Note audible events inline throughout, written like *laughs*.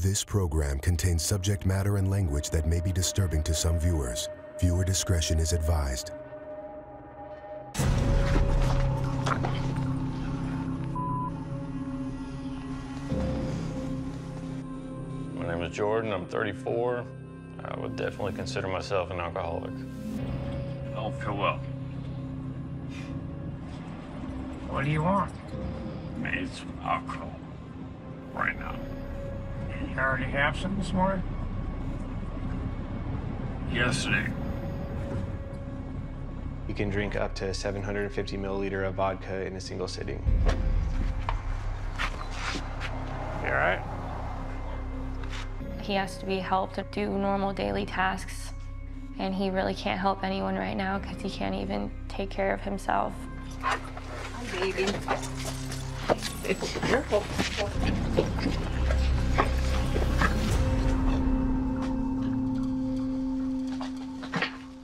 This program contains subject matter and language that may be disturbing to some viewers. Viewer discretion is advised. My name is Jordan. I'm 34. I would definitely consider myself an alcoholic. I don't feel well. What do you want? I need some alcohol. Right now. You already have some this morning? Yesterday. You can drink up to 750 milliliter of vodka in a single sitting. You alright? He has to be helped to do normal daily tasks, and he really can't help anyone right now because he can't even take care of himself. Hi, baby. It's Careful.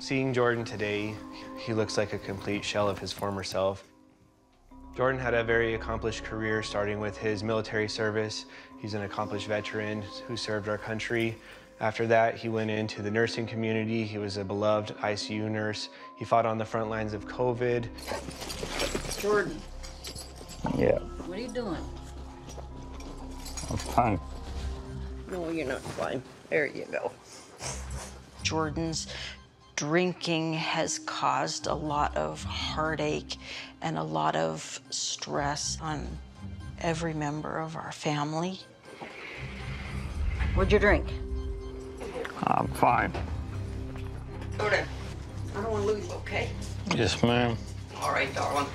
Seeing Jordan today, he looks like a complete shell of his former self. Jordan had a very accomplished career starting with his military service. He's an accomplished veteran who served our country. After that, he went into the nursing community. He was a beloved ICU nurse. He fought on the front lines of COVID. Jordan, Yeah. what are you doing? I'm fine. No, you're not fine. There you go. Jordan's drinking has caused a lot of heartache and a lot of stress on every member of our family. What'd you drink? I'm fine. Jordan, I don't want to lose you, okay? Yes, ma'am. All right, darling.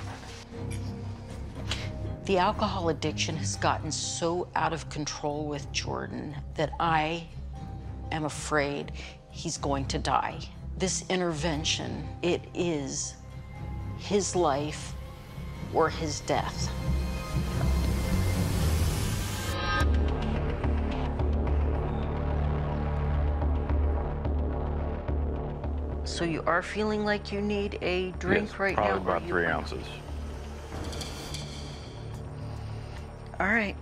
The alcohol addiction has gotten so out of control with Jordan that I am afraid he's going to die. This intervention, it is his life or his death. So you are feeling like you need a drink yes, right probably now? about Are you- three ounces. All right.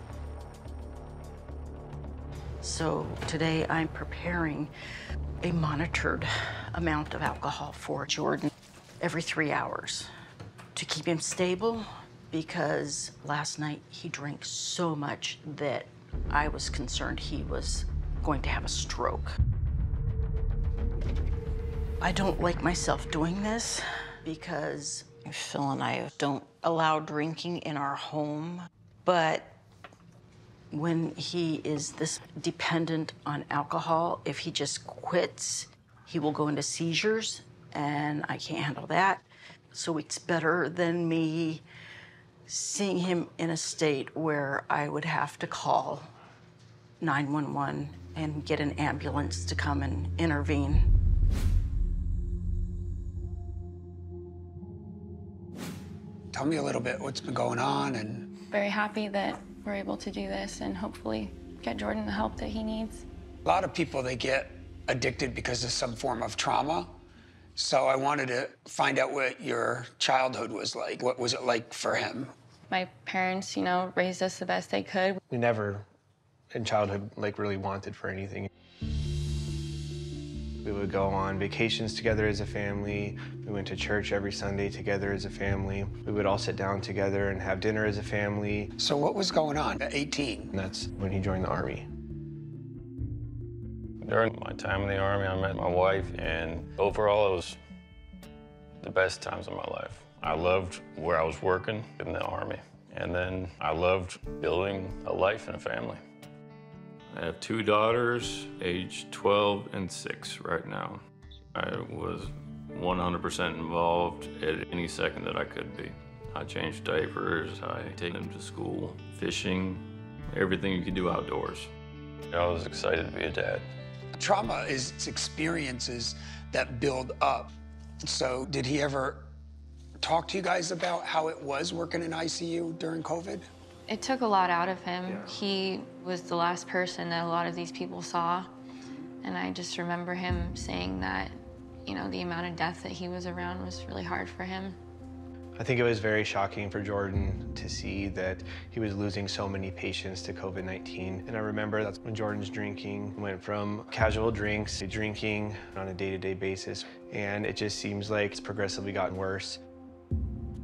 So today I'm preparing a monitored amount of alcohol for Jordan every three hours to keep him stable because last night he drank so much that I was concerned he was going to have a stroke. I don't like myself doing this because Phil and I don't allow drinking in our home. But when he is this dependent on alcohol, if he just quits, he will go into seizures, and I can't handle that. So it's better than me seeing him in a state where I would have to call 911 and get an ambulance to come and intervene. Tell me a little bit what's been going on and Very happy that we're able to do this and hopefully get Jordan the help that he needs. a lot of people they get addicted because of some form of trauma. So I wanted to find out what your childhood was like. What was it like for him? My parents, you know, raised us the best they could. We never, in childhood, like really wanted for anything. We would go on vacations together as a family. We went to church every Sunday together as a family. We would all sit down together and have dinner as a family. So what was going on at 18? And that's when he joined the Army. During my time in the Army, I met my wife, and overall, it was the best times of my life. I loved where I was working in the Army, and then I loved building a life and a family. I have two daughters, aged 12 and 6 right now. I was 100% involved at any second that I could be. I changed diapers, I take them to school, fishing, everything you could do outdoors. I was excited to be a dad. Trauma is experiences that build up. So did he ever talk to you guys about how it was working in ICU during COVID? It took a lot out of him. He was the last person that a lot of these people saw. And I just remember him saying that, you know, the amount of death that he was around was really hard for him. I think it was very shocking for Jordan to see that he was losing so many patients to COVID 19. And I remember that's when Jordan's drinking went from casual drinks to drinking on a day to day basis. And it just seems like it's progressively gotten worse.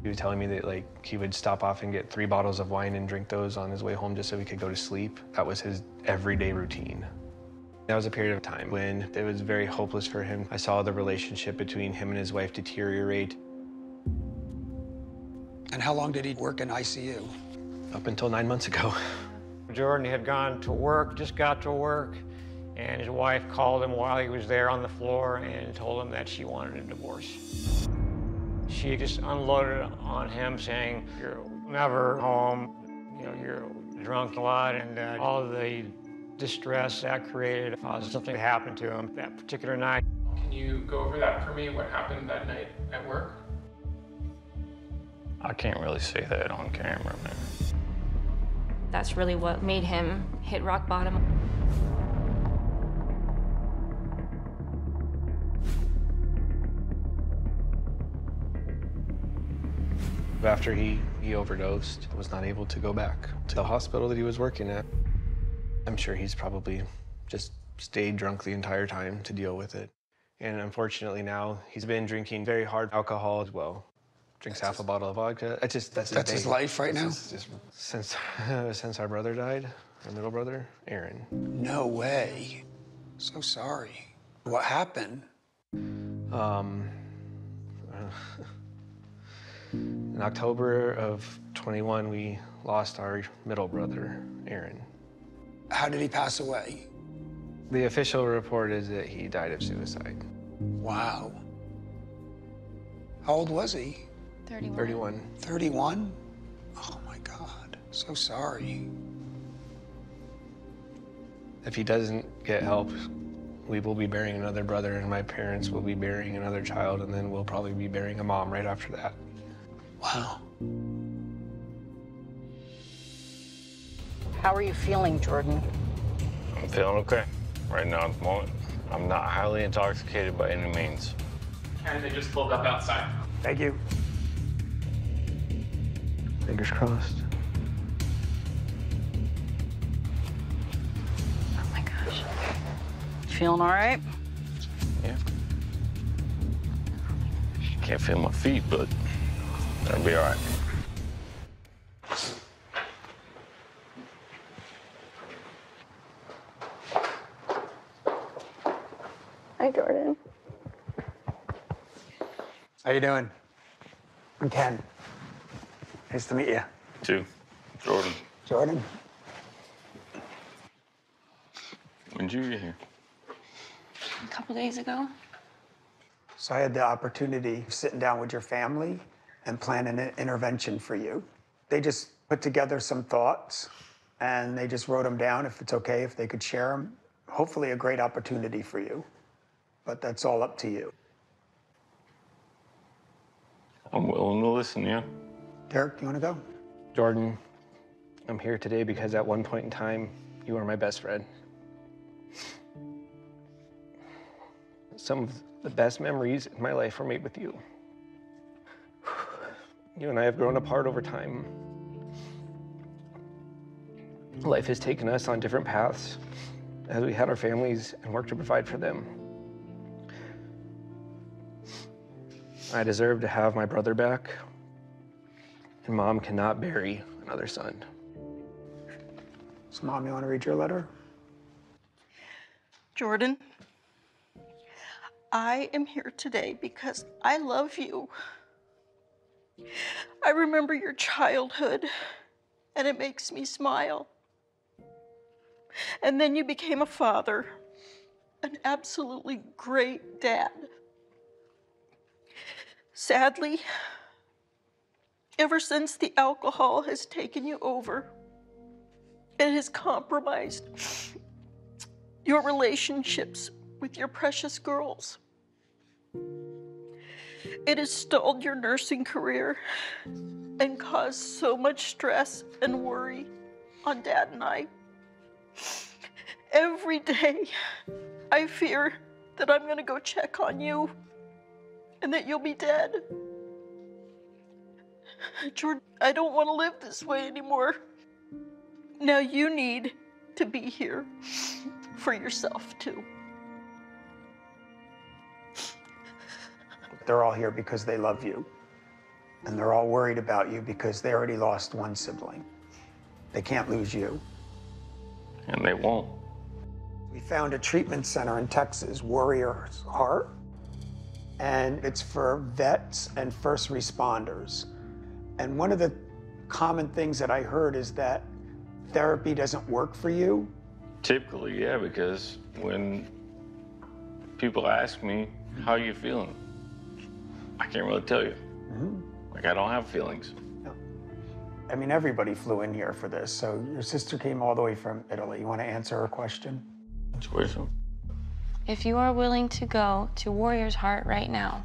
He was telling me that like he would stop off and get three bottles of wine and drink those on his way home just so he could go to sleep. That was his everyday routine. That was a period of time when it was very hopeless for him. I saw the relationship between him and his wife deteriorate. And how long did he work in ICU? Up until nine months ago. Jordan had gone to work, just got to work, and his wife called him while he was there on the floor and told him that she wanted a divorce. She just unloaded on him saying, you're never home, you know, you're drunk a lot, and uh, all the distress that created caused something to happen to him that particular night. Can you go over that for me? What happened that night at work? I can't really say that on camera, man. That's really what made him hit rock bottom. After he, he overdosed, was not able to go back to the hospital that he was working at. I'm sure he's probably just stayed drunk the entire time to deal with it. And unfortunately now he's been drinking very hard alcohol as well. Drinks half a bottle of vodka. That's just that's his, That's his life right now? Just- since *laughs* since our brother died, our middle brother, Aaron. No way. So sorry. What happened? Um, *laughs* in October of 21, we lost our middle brother, Aaron. How did he pass away? The official report is that he died of suicide. Wow. How old was he? 31. 31. 31? Oh my God. So sorry. If he doesn't get help, we will be burying another brother, and my parents will be burying another child, and then we'll probably be burying a mom right after that. Wow. How are you feeling, Jordan? I'm feeling okay right now at the moment. I'm not highly intoxicated by any means. And they just pulled up outside. Thank you. Fingers crossed. Oh my gosh. Feeling all right? Yeah. Can't feel my feet, but that'll be all right. Hi, Jordan. How you doing? I'm Ken. Nice to meet you. Too. Jordan, Jordan? when did you get here? A couple days ago. So I had the opportunity of sitting down with your family and planning an intervention for you. They just put together some thoughts and they just wrote them down if it's okay, if they could share them. Hopefully, a great opportunity for you. But that's all up to you. I'm willing to listen, yeah. Derek, you want to go? Jordan, I'm here today because at one point in time, you were my best friend. Some of the best memories in my life were made with you. You and I have grown apart over time. Life has taken us on different paths as we had our families and worked to provide for them. I deserve to have my brother back, and mom cannot bury another son. So, Mom, you want to read your letter? Jordan, I am here today because I love you. I remember your childhood, and it makes me smile. And then you became a father, an absolutely great dad. Sadly, ever since the alcohol has taken you over, it has compromised your relationships with your precious girls. It has stalled your nursing career and caused so much stress and worry on Dad and I. Every day, I fear that I'm going to go check on you and that you'll be dead. Jordan, I don't want to live this way anymore. Now you need to be here for yourself, too. They're all here because they love you. And they're all worried about you because they already lost one sibling. They can't lose you. And they won't. We found a treatment center in Texas, Warrior's Heart, and it's for vets and first responders. And one of the common things that I heard is that therapy doesn't work for you. Typically, yeah, because when people ask me, how you feeling? I can't really tell you. Mm-hmm. Like, I don't have feelings. I mean, everybody flew in here for this. So your sister came all the way from Italy. You want to answer her question? Situation. If you are willing to go to Warrior's Heart right now,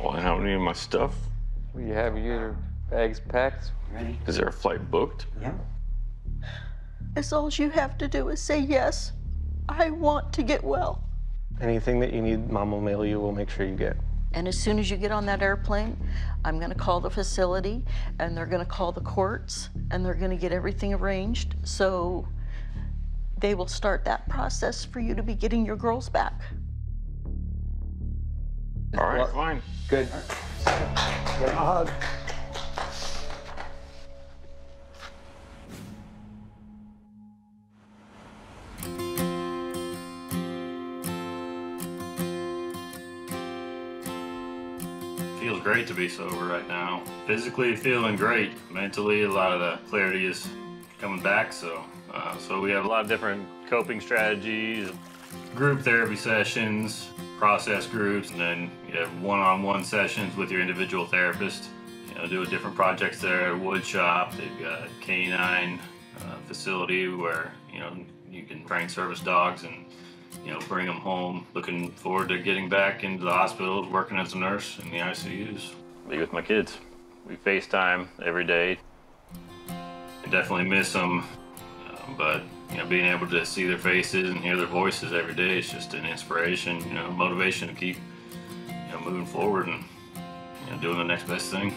Well, I don't need my stuff. You have your bags packed? Ready. Is there a flight booked? Yeah. As all you have to do is say, Yes, I want to get well. Anything that you need, Mom will mail you. We'll make sure you get. And as soon as you get on that airplane, I'm going to call the facility and they're going to call the courts and they're going to get everything arranged. So they will start that process for you to be getting your girls back. All right, fine. Good. Give him a hug. Feels great to be sober right now. Physically feeling great. Mentally, a lot of the clarity is coming back. So, uh, so we have a lot of different coping strategies, group therapy sessions, process groups, and then you have one-on-one sessions with your individual therapist. You know, doing different projects there. Wood shop. They've got a canine uh, facility where you know you can train service dogs and you know, bring them home. Looking forward to getting back into the hospital, working as a nurse in the ICUs. Be with my kids. We FaceTime every day. I definitely miss them, uh, but you know, being able to see their faces and hear their voices every day is just an inspiration, you know, motivation to keep, you know, moving forward and you know, doing the next best thing.